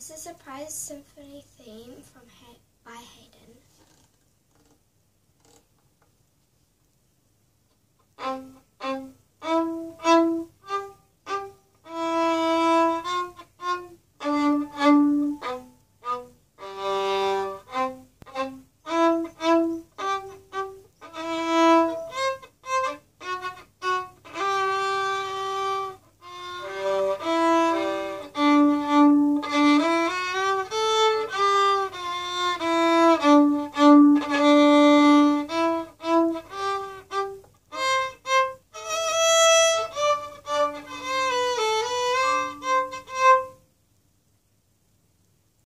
This is a prize symphony theme from